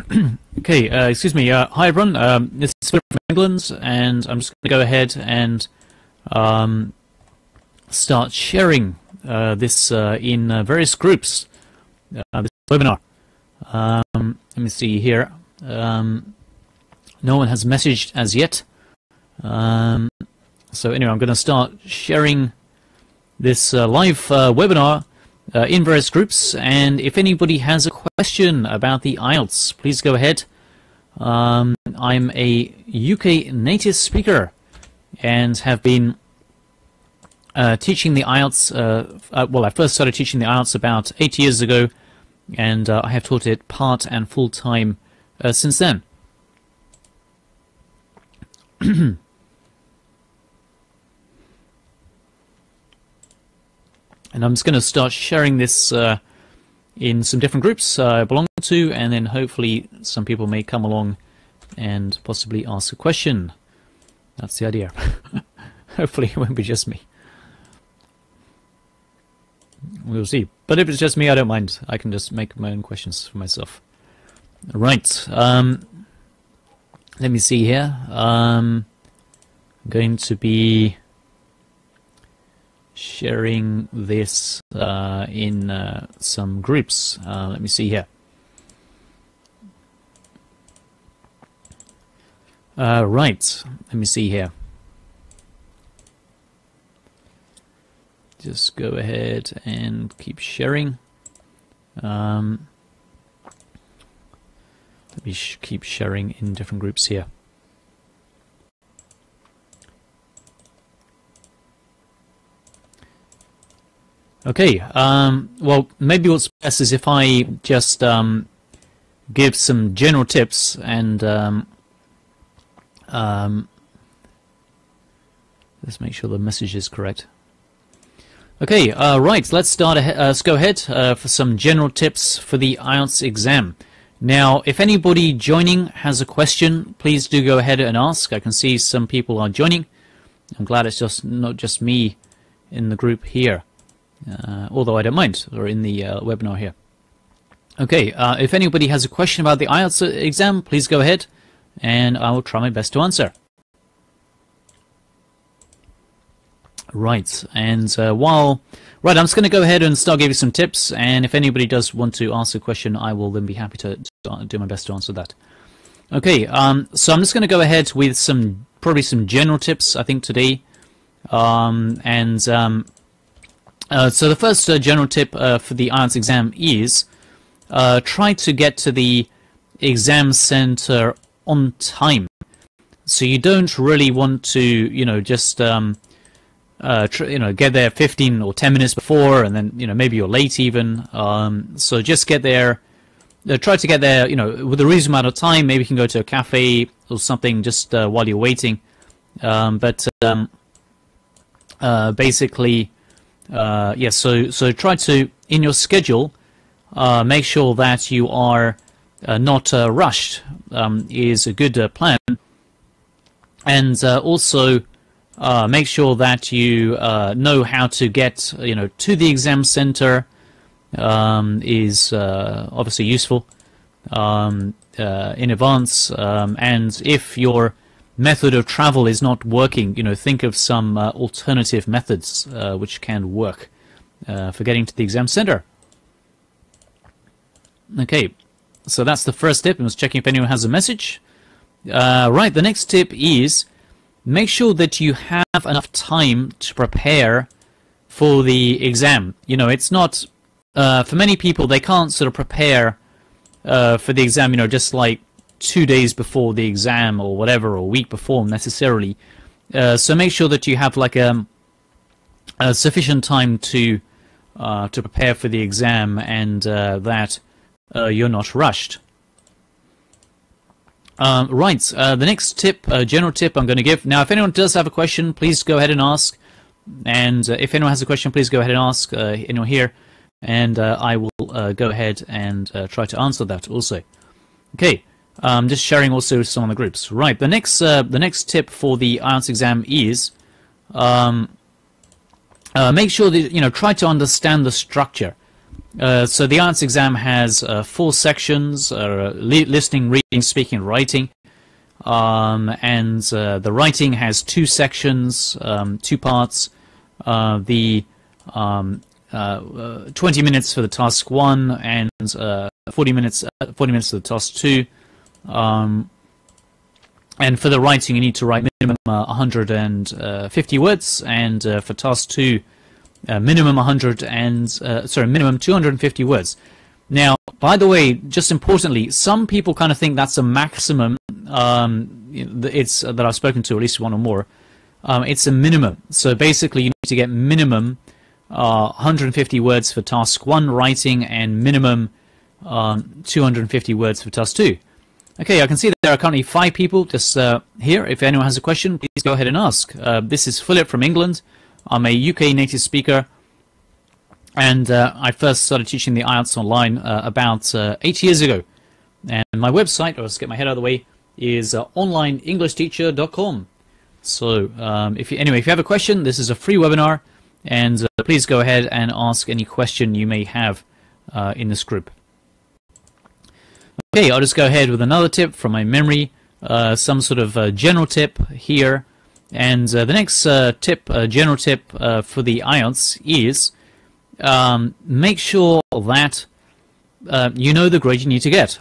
okay, uh, excuse me. Uh, hi everyone. Um, this is Philip from England, and I'm just going to go ahead and um, start sharing uh, this uh, in uh, various groups. Uh, this webinar. Um, let me see here. Um, no one has messaged as yet. Um, so anyway, I'm going to start sharing this live webinar uh, in various groups. And if anybody has a question about the IELTS, please go ahead. Um, I'm a UK native speaker and have been uh, teaching the IELTS. Uh, uh, well, I first started teaching the IELTS about eight years ago, and uh, I have taught it part and full time uh, since then. And I'm just going to start sharing this uh, in some different groups uh, I belong to, and then hopefully some people may come along and possibly ask a question. That's the idea. hopefully it won't be just me. We'll see. But if it's just me, I don't mind. I can just make my own questions for myself. Right. Um, let me see here. Um, I'm going to be sharing this uh, in uh, some groups. Uh, let me see here. Uh, right, let me see here. Just go ahead and keep sharing. Um, let me sh keep sharing in different groups here. Okay, um, well, maybe what's best is if I just um, give some general tips and um, um let's make sure the message is correct. Okay, uh, right, let's start. Uh, let's go ahead uh, for some general tips for the IELTS exam. Now, if anybody joining has a question, please do go ahead and ask. I can see some people are joining. I'm glad it's just not just me in the group here uh, although I don't mind, or in the uh, webinar here. Okay, uh, if anybody has a question about the IELTS exam, please go ahead, and I will try my best to answer. Right, and uh, while... Right, I'm just going to go ahead and start giving some tips, and if anybody does want to ask a question, I will then be happy to, to do my best to answer that. Okay, um, so I'm just going to go ahead with some, probably some general tips, I think, today. Um, and um, uh, so the first uh, general tip uh, for the IELTS exam is uh, try to get to the exam center on time. So you don't really want to, you know, just um, uh, you know get there 15 or 10 minutes before, and then you know maybe you're late even. Um, so just get there. try to get there, you know, with a reasonable amount of time. Maybe you can go to a cafe or something just while you're waiting. Um, but um, basically uh, yes, so so try to in your schedule uh, make sure that you are uh, not uh, rushed um, is a good uh, plan, and uh, also make sure that you know how to get you know to the exam center um, is obviously useful um, in advance, um, and if you're method of travel is not working, you know, think of some uh, alternative methods uh, which can work uh, for getting to the exam center. Okay, so that's the first tip. I was checking if anyone has a message. Uh, right, the next tip is make sure that you have enough time to prepare for the exam. You know, it's not, uh, for many people, they can't sort of prepare for the exam, you know, just like two days before the exam or whatever, or a week before necessarily. Uh, so make sure that you have like a, um, a sufficient time to uh, to prepare for the exam and uh, that uh, you're not rushed. Um, right, uh, the next tip, uh, general tip I'm going to give. Now, if anyone does have a question, please go ahead and ask. And if anyone has a question, please go ahead and ask. anyone here, and I will go ahead and try to answer that also. Okay, um, just sharing also some of the groups. Right. The next uh, the next tip for the IELTS exam is um, uh, make sure that you know try to understand the structure. Uh, so the IELTS exam has uh, four sections: uh, li listening, reading, speaking, writing. Um, and uh, the writing has two sections, um, two parts. The um, 20 minutes for the task one and 40 minutes 40 minutes for the task two. Um, and for the writing, you need to write minimum 150 words, and for task two, uh, minimum 100 and uh, sorry, minimum 250 words. Now, by the way, just importantly, some people kind of think that's a maximum. Um, it's uh, that I've spoken to at least one or more. Um, it's a minimum. So basically, you need to get minimum 150 uh, words for task one, writing, and minimum um, 250 words for task two. Okay, I can see that there are currently five people just uh, here. If anyone has a question, please go ahead and ask. Uh, this is Philip from England. I'm a UK native speaker, and uh, I first started teaching the IELTS online uh, about uh, eight years ago. And my website, or let's get my head out of the way, is uh, onlineenglishteacher.com. So, um, if you, anyway, if you have a question, this is a free webinar, and please go ahead and ask any question you may have in this group. Okay, I'll just go ahead with another tip from my memory, some sort of general tip here. And uh, the next uh, tip, uh, general tip uh, for the IELTS is um, make sure that uh, you know the grade you need to get.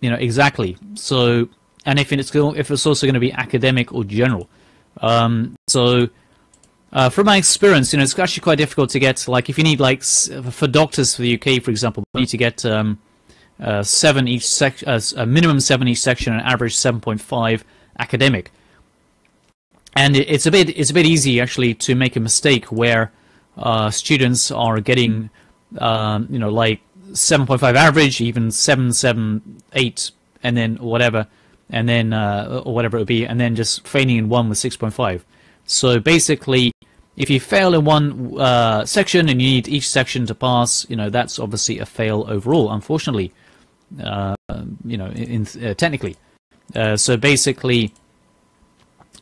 You know exactly. So, and if it's if it's also going to be academic or general. Um, so, uh, from my experience, you know, it's actually quite difficult to get. Like, if you need like for doctors for the UK, for example, you need to get um, seven each section, a minimum seven each section, and average seven point five academic and it's a bit it's a bit easy actually to make a mistake where uh, students are getting um, you know like 7.5 average, even 7, 7, 8, and then whatever, and then uh, or whatever it would be, and then just failing in one with 6.5. So basically, if you fail in one uh, section and you need each section to pass, you know that's obviously a fail overall. Unfortunately, uh, you know, in, uh, technically. Uh, so basically,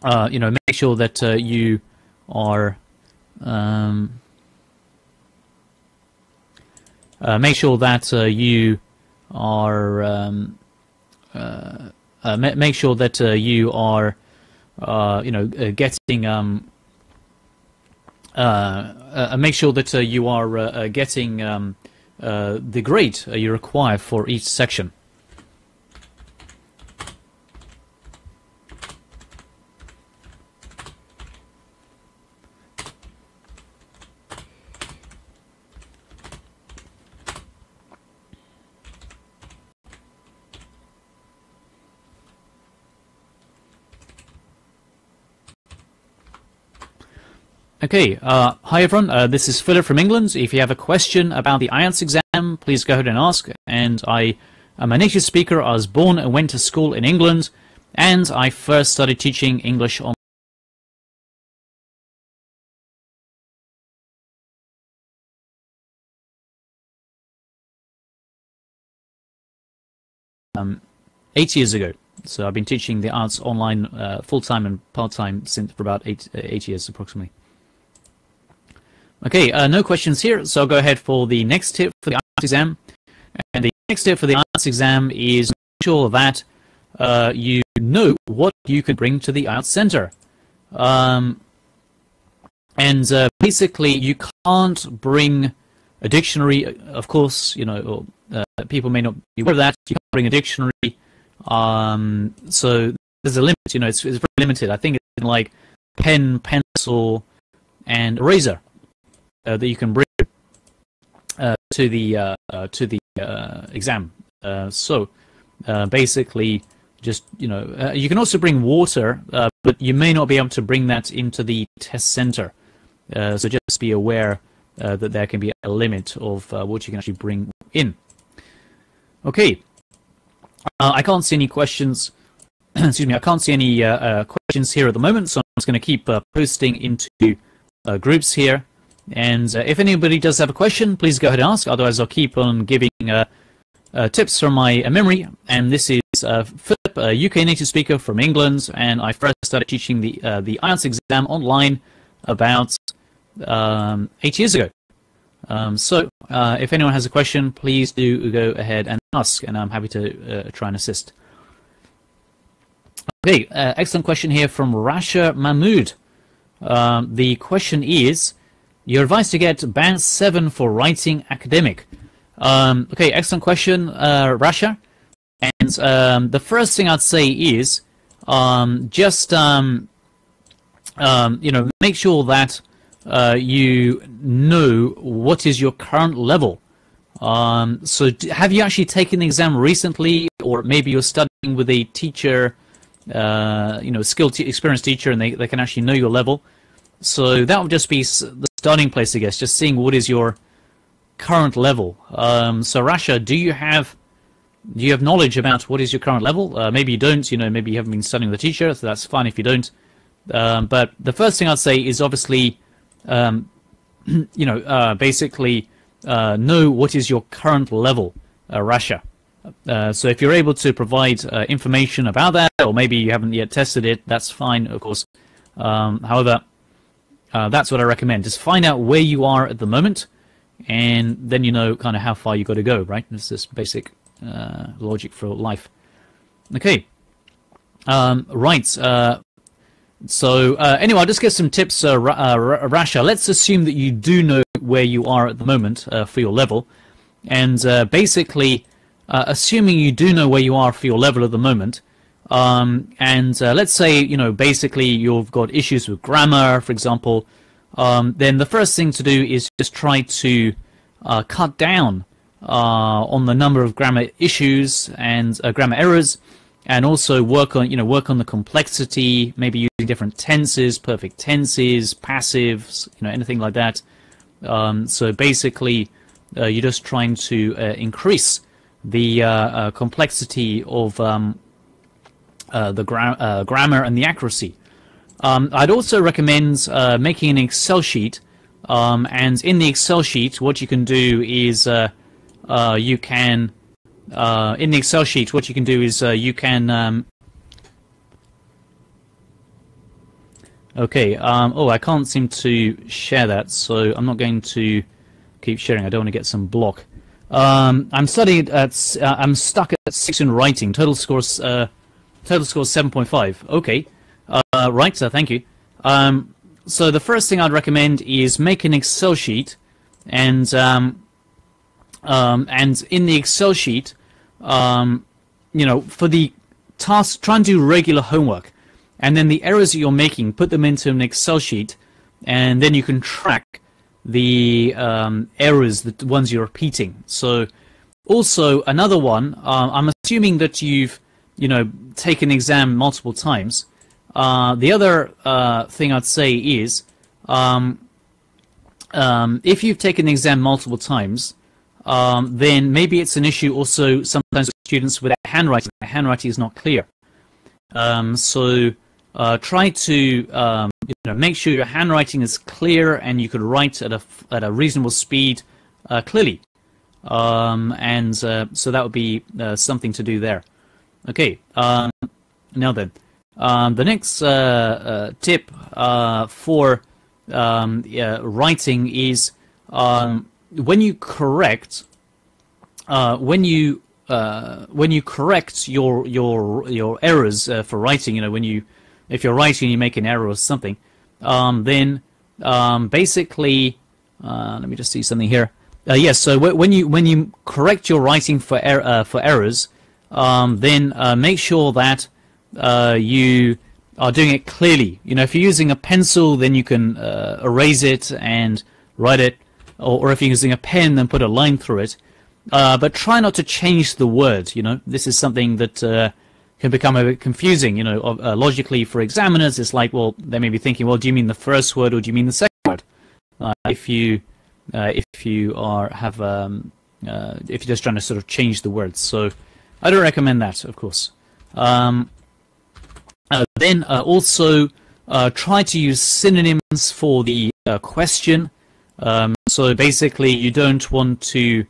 uh, you know, make sure that uh, you are um, uh, make sure that uh, you are um, uh, uh, make sure that you are you know getting um, make sure that you are getting um, Uh, the grade uh, you require for each section. Okay, uh, hi everyone, uh, this is Philip from England. If you have a question about the IELTS exam, please go ahead and ask. And I am a native speaker. I was born and went to school in England, and I first started teaching English on um, eight years ago. So I've been teaching the IELTS online uh, full-time and part-time since for about eight, uh, eight years approximately. Okay, uh, no questions here, so I'll go ahead for the next tip for the IELTS exam. And the next tip for the IELTS exam is make sure that uh, you know what you can bring to the IELTS Center. Um, and uh, basically, you can't bring a dictionary, of course, you know, or, uh, people may not be aware of that. You can't bring a dictionary. Um, so there's a limit, you know, it's, it's very limited. I think it's like pen, pencil, and eraser uh, that you can bring uh, to the uh, uh to the uh, exam. Uh, so uh, basically, just you know, uh, you can also bring water, but you may not be able to bring that into the test center. so just be aware that there can be a limit of what you can actually bring in. Okay, I can't see any questions. excuse me, I can't see any questions here at the moment, so I'm just going to keep posting into groups here. And uh, if anybody does have a question, please go ahead and ask. Otherwise, I'll keep on giving uh, uh, tips from my uh, memory. And this is uh, Philip, a UK native speaker from England, and I first started teaching the uh, the IELTS exam online about um, eight years ago. Um, so, if anyone has a question, please do go ahead and ask, and I'm happy to try and assist. Okay, excellent question here from Rasha Mahmood. Um, the question is, you're advised to get band 7 for writing academic. Um, okay, excellent question, uh, Rasha. And um, the first thing I'd say is, um, just um, um, you know, make sure that uh, you know what is your current level. Um, so, have you actually taken the exam recently, or maybe you're studying with a teacher, uh, you know, skilled, experienced teacher, and they, they can actually know your level? So that would just be the starting place, I guess. Just seeing what is your current level. Um, so, Rasha, do you have do you have knowledge about what is your current level? Uh, maybe you don't. You know, maybe you haven't been studying the teacher, so that's fine if you don't. Um, but the first thing I'd say is obviously, um, you know, uh, basically uh, know what is your current level, uh, Rasha. Uh, so if you're able to provide uh, information about that, or maybe you haven't yet tested it, that's fine, of course. Um, however, uh, that's what I recommend. Just find out where you are at the moment, and then you know kind of how far you've got to go, right? It's this basic uh, logic for life. Okay. Um, right. Uh, so uh, anyway, I'll just get some tips, uh, uh, Rasha. Let's assume that you do know where you are at the moment uh, for your level, and basically, assuming you do know where you are for your level at the moment, um, and let's say you know basically you've got issues with grammar, for example, um, then the first thing to do is just try to cut down uh, on the number of grammar issues and uh, grammar errors, and also work on you know work on the complexity, maybe using different tenses, perfect tenses, passives, you know anything like that. Um, so basically, uh, you're just trying to uh, increase the uh, uh, complexity of um, the gra grammar and the accuracy. Um, I'd also recommend making an Excel sheet, um, and in the Excel sheet, what you can do is uh, you can uh, in the Excel sheet, what you can do is uh, you can. Um, okay. Um, oh, I can't seem to share that, so I'm not going to keep sharing. I don't want to get some block. Um, I'm studying at. Uh, I'm stuck at six in writing. Total scores. Total point five. Okay. Uh, right. So thank you. Um, so the first thing I'd recommend is make an Excel sheet, and um, um, and in the Excel sheet, um, you know, for the task, try and do regular homework. And then the errors that you're making, put them into an Excel sheet, and then you can track the um, errors, the ones you're repeating. So, also another one. Uh, I'm assuming that you've, you know, take an exam multiple times. Uh, the other uh, thing I'd say is, um, um, if you've taken the exam multiple times, um, then maybe it's an issue also sometimes with students with their handwriting. Their handwriting is not clear. Um, so uh, try to um, you know, make sure your handwriting is clear and you could write at a, at a reasonable speed uh, clearly. Um, and uh, so that would be uh, something to do there. Okay, um, now then, um, the next uh, uh, tip for yeah, writing is um, when you correct, uh, when you uh, when you correct your your your errors uh, for writing, you know, when you if you're writing you make an error or something, um, then um, basically, uh, let me just see something here. Uh, yes, so when you when you correct your writing for er uh, for errors, um, then make sure that you are doing it clearly. You know, if you're using a pencil, then you can erase it and write it or, or if you're using a pen, then put a line through it. Uh, but try not to change the word. You know, this is something that uh, can become a bit confusing. You know, uh, logically for examiners, it's like, well, they may be thinking, well, do you mean the first word or do you mean the second word? Uh, if you uh, if you are have um, uh, if you're just trying to sort of change the words, so I don't recommend that, of course. Um, then also try to use synonyms for the question. Um, so basically, you don't want to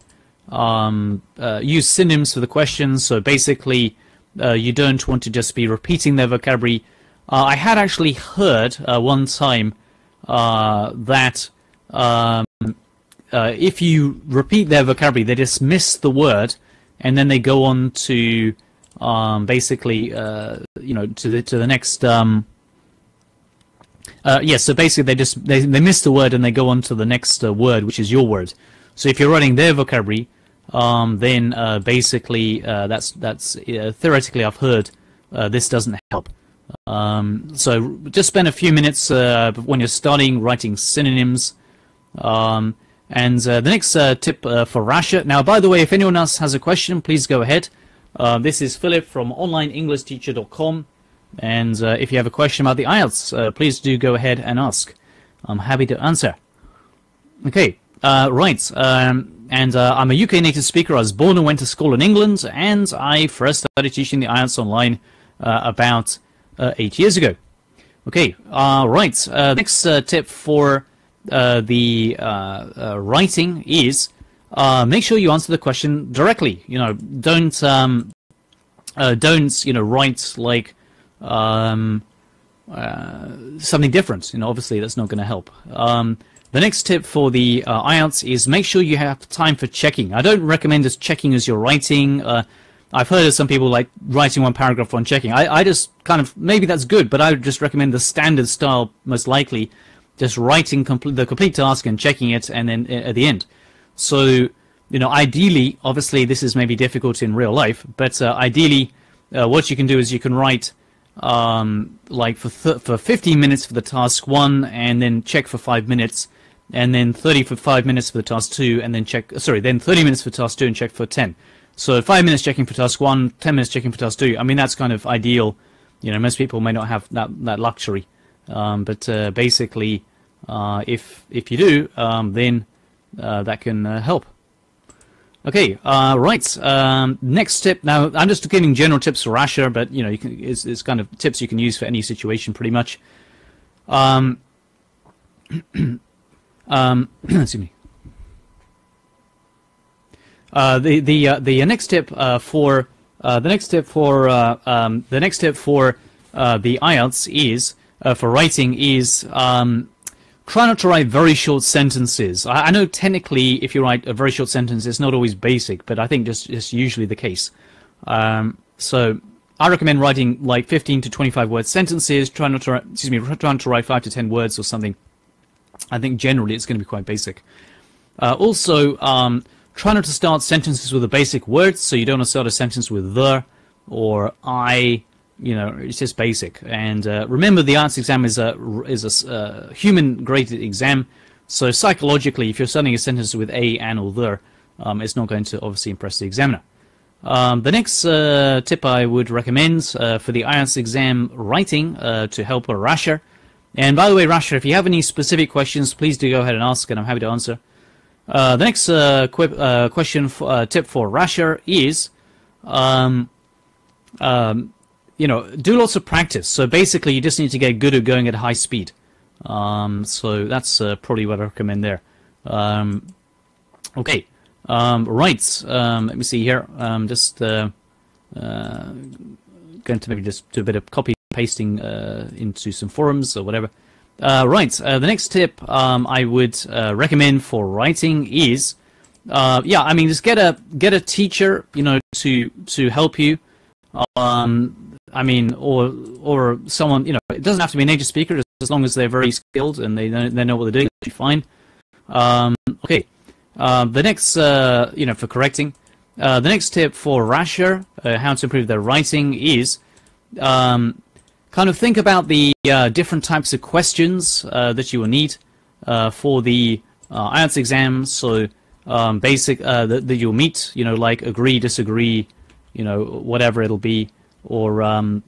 um, uh, use synonyms for the questions. So basically, uh, you don't want to just be repeating their vocabulary. Uh, I had actually heard uh, one time uh, that um, uh, if you repeat their vocabulary, they dismiss the word, and then they go on to um, basically, uh, you know, to the to the next. Um, uh, yes, yeah, so basically they just they, they miss the word and they go on to the next uh, word, which is your word. So if you're writing their vocabulary, um, then uh, basically uh, that's that's uh, theoretically I've heard uh, this doesn't help. Um, so just spend a few minutes when you're starting writing synonyms. Um, and uh, the next tip for Rasha. Now, by the way, if anyone else has a question, please go ahead. this is Philip from OnlineEnglishTeacher.com. And if you have a question about the IELTS, please do go ahead and ask. I'm happy to answer. Okay, right. Um, and uh, I'm a UK native speaker. I was born and went to school in England, and I first started teaching the IELTS online uh, about uh, eight years ago. Okay, uh, right. Uh, next uh, tip for the writing is make sure you answer the question directly. You know, don't um, don't you know write like um, something different. You know, obviously that's not going to help. Um, the next tip for the uh, IELTS is make sure you have time for checking. I don't recommend just checking as you're writing. Uh, I've heard of some people like writing one paragraph on checking. I, I just kind of, maybe that's good, but I would just recommend the standard style, most likely, just writing compl the complete task and checking it and then uh, at the end. So, you know, ideally, obviously this is maybe difficult in real life, but uh, ideally uh, what you can do is you can write um, like for, for 15 minutes for the task one and then check for five minutes and then 30 for 5 minutes for the task 2, and then check, sorry, then 30 minutes for task 2 and check for 10. So 5 minutes checking for task 1, 10 minutes checking for task 2. I mean, that's kind of ideal. You know, most people may not have that, that luxury. Um, but uh, basically, uh, if, if you do, um, then uh, that can uh, help. Okay, uh, right. Um, next tip. Now, I'm just giving general tips for Rasha, but you know, you can, it's, it's kind of tips you can use for any situation, pretty much. Um, Um, excuse me. Uh, the the the next tip for uh, the next tip for um, the next tip for the IELTS is for writing is um, try not to write very short sentences. I, I, know technically if you write a very short sentence, it's not always basic, but I think just just usually the case. Um, so I recommend writing like 15 to 25 word sentences. Try not to excuse me, try not to write five to 10 words or something. I think generally it's going to be quite basic. Uh, also, um, try not to start sentences with a basic word, so you don't want to start a sentence with the or I. You know, it's just basic. And uh, remember, the IELTS exam is a is a uh, human graded exam, so psychologically, if you're starting a sentence with a, and, or the, um, it's not going to obviously impress the examiner. Um, the next uh, tip I would recommend uh, for the IELTS exam writing uh, to help a Rasha and by the way, Rasha, if you have any specific questions, please do go ahead and ask, and I'm happy to answer. Uh, the next question, for, tip for Rasha is, um, um, you know, do lots of practice. So basically, you just need to get good at going at high speed. Um, so that's uh, probably what I recommend there. Um, okay, um, right. Um, let me see here. just uh, going to maybe just do a bit of copy pasting uh, into some forums or whatever. Uh, right, uh, the next tip um, I would uh, recommend for writing is, uh, yeah, I mean, just get a get a teacher, you know, to to help you. Um, I mean, or or someone, you know, it doesn't have to be a native speaker, as long as they're very skilled and they they know what they're doing, be fine. Um, okay, uh, the next, you know, for correcting, the next tip for Rasha, how to improve their writing is. Um, kind of think about the uh, different types of questions uh, that you will need uh, for the uh, IELTS exam. So um, basic uh, that, that, you'll meet, you know, like agree, disagree, you know, whatever it'll be, or um,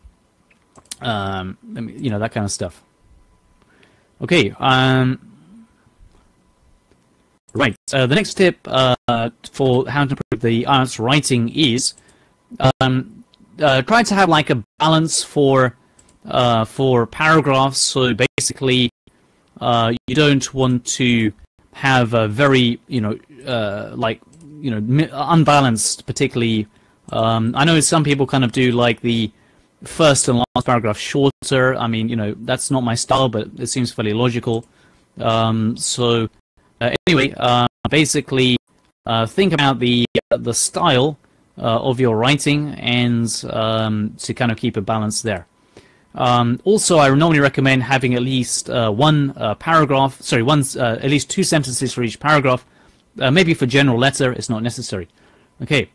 um, you know that kind of stuff. Okay. Um, right. Uh, the next tip for how to improve the IELTS writing is um, try to have like a balance for uh, for paragraphs. So basically, uh, you don't want to have a very, you know, uh, like, you know, unbalanced, particularly. Um, I know some people kind of do like the first and last paragraph shorter. I mean, you know, that's not my style, but it seems fairly logical. Um, so uh, anyway, um, basically uh, think about the the style uh, of your writing and um, to kind of keep a balance there. Um, also, I normally recommend having at least uh, one uh, paragraph, sorry, one, uh, at least two sentences for each paragraph. Uh, maybe for general letter, it's not necessary. Okay.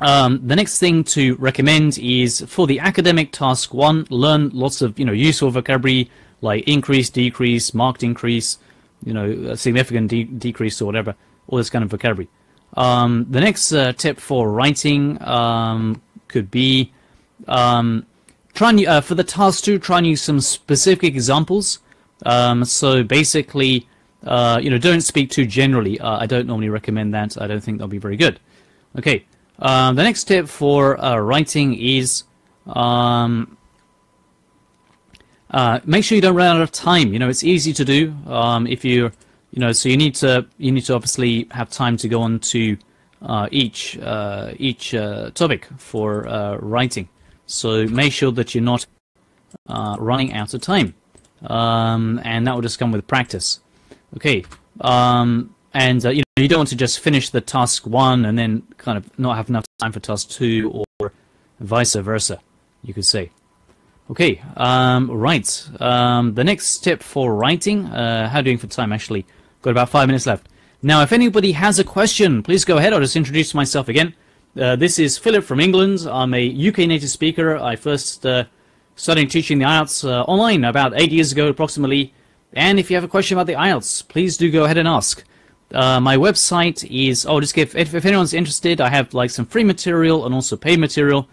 Um, the next thing to recommend is for the academic task one, learn lots of you know useful vocabulary like increase, decrease, marked increase, you know, significant de decrease or whatever, all this kind of vocabulary. Um, the next uh, tip for writing um, could be um, try uh, for the task two, try and use some specific examples. Um, so basically, uh, you know, don't speak too generally. Uh, I don't normally recommend that. I don't think that'll be very good. Okay. Um, the next tip for uh, writing is um, uh, make sure you don't run out of time. You know, it's easy to do um, if you, you know, so you need to you need to obviously have time to go on to uh, each uh, each uh, topic for uh, writing. So make sure that you're not running out of time, um, and that will just come with practice. Okay, um, and you know you don't want to just finish the task one and then kind of not have enough time for task two, or vice versa. You could say. Okay, um, right. Um, the next tip for writing, uh, how doing for time actually? Got about five minutes left. Now, if anybody has a question, please go ahead. I'll just introduce myself again. Uh, this is Philip from England. I'm a UK native speaker. I first uh, started teaching the IELTS uh, online about eight years ago approximately. And if you have a question about the IELTS, please do go ahead and ask. Uh, my website is, oh, just give, if, if anyone's interested, I have like some free material and also paid material.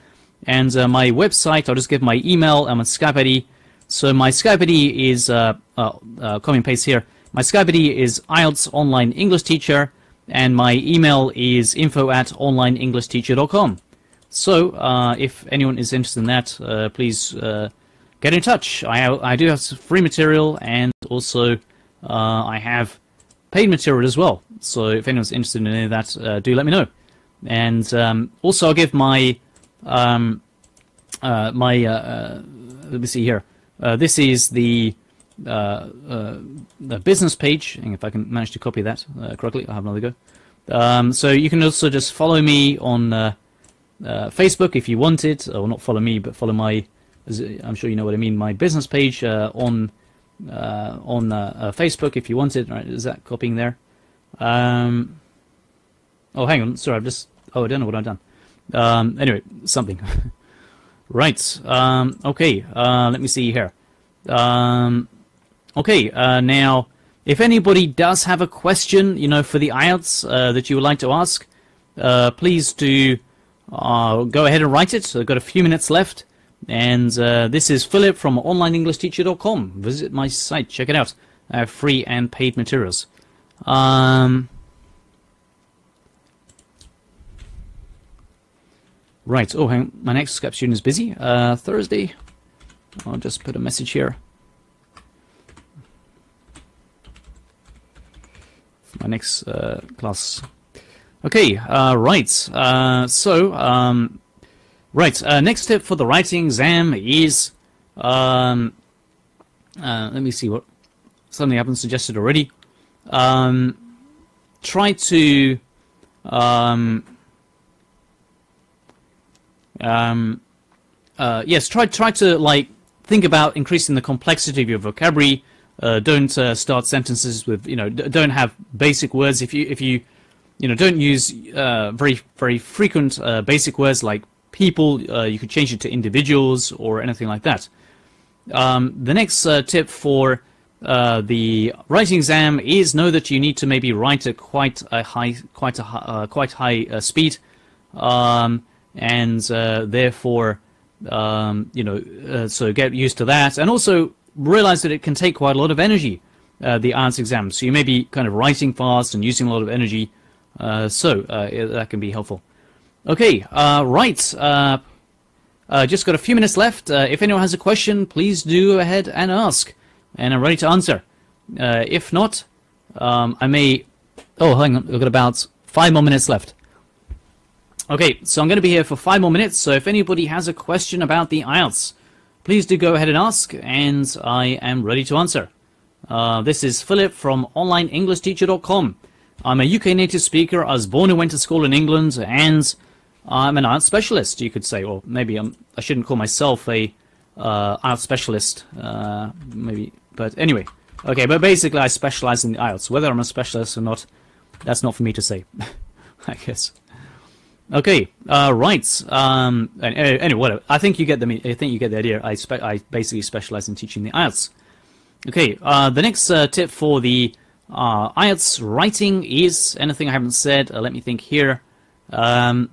And uh, my website, I'll just give my email and my Skype ID. So my Skype ID is, uh, uh, uh, copy paste here. My Skype ID is IELTS Online English Teacher, and my email is info at onlineenglishteacher.com. So if anyone is interested in that, please get in touch. I, I do have free material, and also I have paid material as well. So if anyone's interested in any of that, uh, do let me know. And um, also I'll give my um, uh, my uh, uh, let me see here. Uh, this is the the business page, and if I can manage to copy that correctly, I'll have another go. Um, so you can also just follow me on Facebook if you want it, or not follow me, but follow my. I'm sure you know what I mean. My business page on on Facebook if you wanted. Right, is that copying there? Um, oh, hang on. Sorry, I've just. Oh, I don't know what I've done. Um, anyway, something. right. Um, okay. Uh, let me see here. Um, okay. Uh, now, if anybody does have a question, you know, for the IELTS uh, that you would like to ask, uh, please do uh, go ahead and write it. So I've got a few minutes left. And uh, this is Philip from OnlineEnglishTeacher.com. Visit my site. Check it out. I have free and paid materials. Um, Right, oh, hang my next Skype student is busy. Uh, Thursday, I'll just put a message here. My next uh, class. Okay, uh, right, uh, so, um, right, uh, next step for the writing exam is, um, uh, let me see what, something I haven't suggested already. Um, try to, um, um, uh, yes, try try to like think about increasing the complexity of your vocabulary. Uh, don't uh, start sentences with you know don't have basic words. If you if you you know don't use uh, very very frequent basic words like people, uh, you could change it to individuals or anything like that. Um, the next tip for the writing exam is know that you need to maybe write at quite a high quite a quite high speed. Um, and uh, therefore, um, you know, uh, so get used to that, and also realize that it can take quite a lot of energy, uh, the IELTS exam. So you may be kind of writing fast and using a lot of energy, uh, so uh, that can be helpful. Okay, uh, right. just got a few minutes left. if anyone has a question, please do ahead and ask, and I'm ready to answer. if not, um, I may. Oh, hang on. We've got about five more minutes left. Okay, so I'm going to be here for five more minutes, so if anybody has a question about the IELTS, please do go ahead and ask, and I am ready to answer. Uh, this is Philip from OnlineEnglishTeacher.com. I'm a UK native speaker. I was born and went to school in England, and I'm an IELTS specialist, you could say, or maybe I'm, I shouldn't call myself a uh, IELTS specialist, uh, maybe. But anyway, okay. But basically, I specialize in the IELTS. Whether I'm a specialist or not, that's not for me to say, I guess. Okay, uh, right. Um, anyway, anyway, whatever. I think you get the I think you get the idea. I spe I basically specialize in teaching the IELTS. Okay, uh, the next uh, tip for the uh, IELTS writing is anything I haven't said. Uh, let me think here. Um,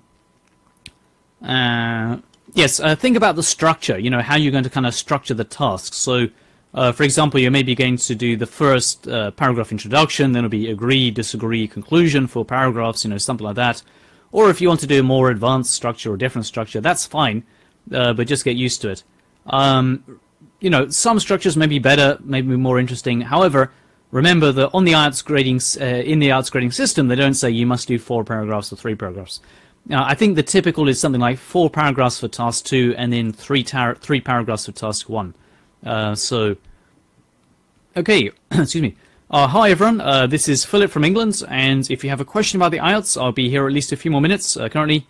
uh, yes, uh, think about the structure. You know how you're going to kind of structure the task. So, uh, for example, you're maybe going to do the first uh, paragraph introduction, then it'll be agree, disagree, conclusion for paragraphs. You know something like that. Or if you want to do a more advanced structure or different structure, that's fine, but just get used to it. Um, you know, some structures may be better, maybe more interesting. However, remember that on the IELTS grading, uh, in the IELTS grading system, they don't say you must do four paragraphs or three paragraphs. Now, I think the typical is something like four paragraphs for task two and then three, three paragraphs for task one. Uh, so, okay, excuse me. Uh, hi everyone, uh, this is Philip from England, and if you have a question about the IELTS, I'll be here at least a few more minutes uh, currently,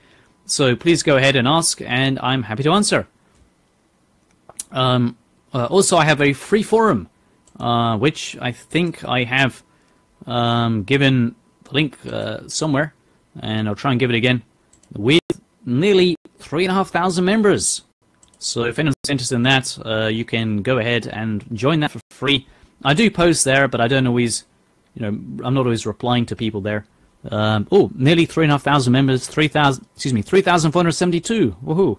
so please go ahead and ask, and I'm happy to answer. Um, uh, also, I have a free forum, uh, which I think I have um, given the link somewhere, and I'll try and give it again, with nearly 3,500 members. So if anyone's interested in that, uh, you can go ahead and join that for free. I do post there, but I don't always, you know, I'm not always replying to people there. Um, oh, nearly 3,500 members, 3,000, excuse me, 3,472. Woohoo.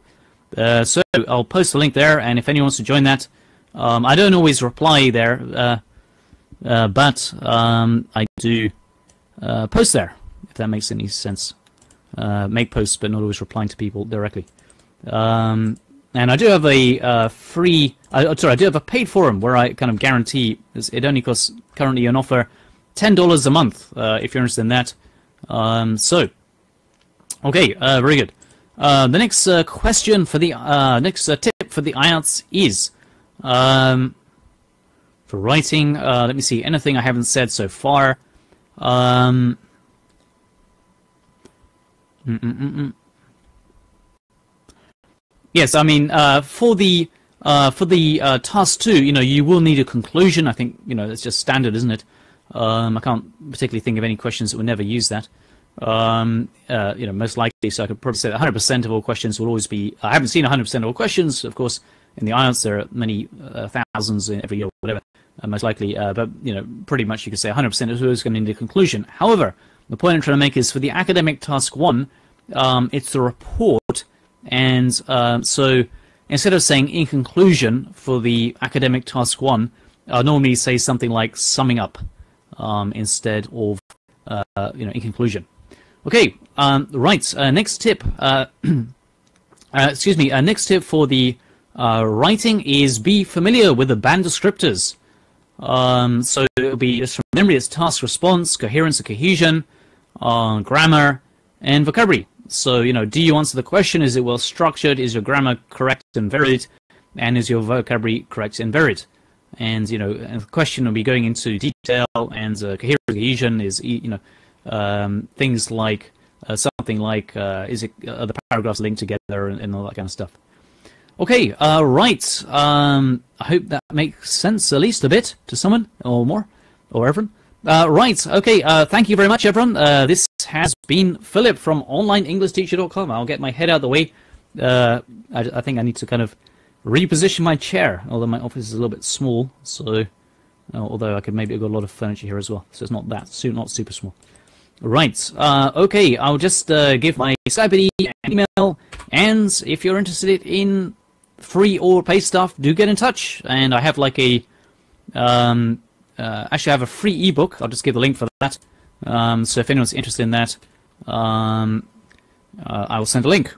Uh, so I'll post the link there, and if anyone wants to join that, um, I don't always reply there, uh, uh, but um, I do uh, post there, if that makes any sense. Uh, make posts, but not always replying to people directly. Um, and I do have a uh, free, uh, sorry, I do have a paid forum where I kind of guarantee it only costs currently an offer $10 a month if you're interested in that. Um, so, okay, very good. the next question for the next tip for the IELTS is um, for writing, uh, let me see, anything I haven't said so far. Um, mm -mm -mm yes, I mean, uh, for the uh, for the uh, task two, you know, you will need a conclusion. I think, you know, that's just standard, isn't it? Um, I can't particularly think of any questions that would never use that. Um, uh, you know, most likely, so I could probably say 100% of all questions will always be. I haven't seen 100% of all questions, of course in the IELTS, there are many uh, thousands every year, whatever, uh, most likely. But you know, pretty much you could say 100% is always going to need a conclusion. However, the point I'm trying to make is for the academic task one, um, it's the report, and um, so instead of saying in conclusion for the academic task one, I normally say something like summing up um, instead of uh, you know in conclusion. Okay, um, right. Uh, next tip. Uh, excuse me. next tip for the uh, writing is be familiar with the band descriptors. Um, so it'll be just from memory, it's task response, coherence and cohesion, uh, grammar, and vocabulary. So, you know, do you answer the question? Is it well structured? Is your grammar correct and varied? And is your vocabulary correct and varied? And, you know, the question will be going into detail, and uh, coherence and cohesion is, you know, um, things like uh, something like, uh, is it, are the paragraphs linked together and, and all that kind of stuff. Okay, uh, right. Um, I hope that makes sense at least a bit to someone or more or everyone. Uh, right, okay, uh, thank you very much, everyone. Uh, this has been Philip from OnlineEnglishTeacher.com. I'll get my head out of the way. Uh, I, I, think I need to kind of reposition my chair, although my office is a little bit small, so uh, although I could maybe have got a lot of furniture here as well, so it's not that, not super small. Right, uh, okay, I'll just give my Skype ID and email, and if you're interested in free or pay stuff, do get in touch. And I have like a, um, uh, actually I have a free ebook. I'll just give the link for that. Um, so if anyone's interested in that, um, uh, I will send a link.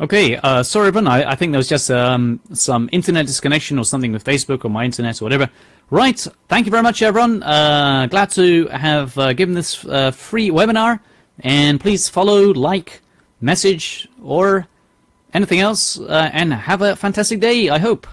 Okay, uh, sorry, everyone. I, I think there was just um, some internet disconnection or something with Facebook or my internet or whatever. Right. Thank you very much, everyone. Uh, glad to have uh, given this uh, free webinar. And please follow, like, message, or anything else. Uh, and have a fantastic day, I hope.